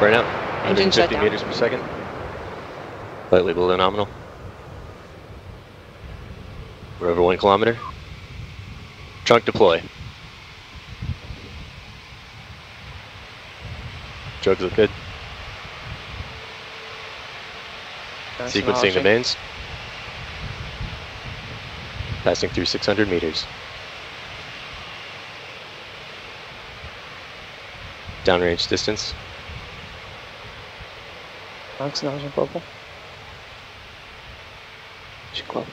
Engine 150 shutdown. meters per second. Slightly below nominal. We're over one kilometer. Trunk deploy. Drogues look good. Sequencing the mains. Passing through 600 meters. Downrange distance. Hein, que ça pas bon. J'ai quoi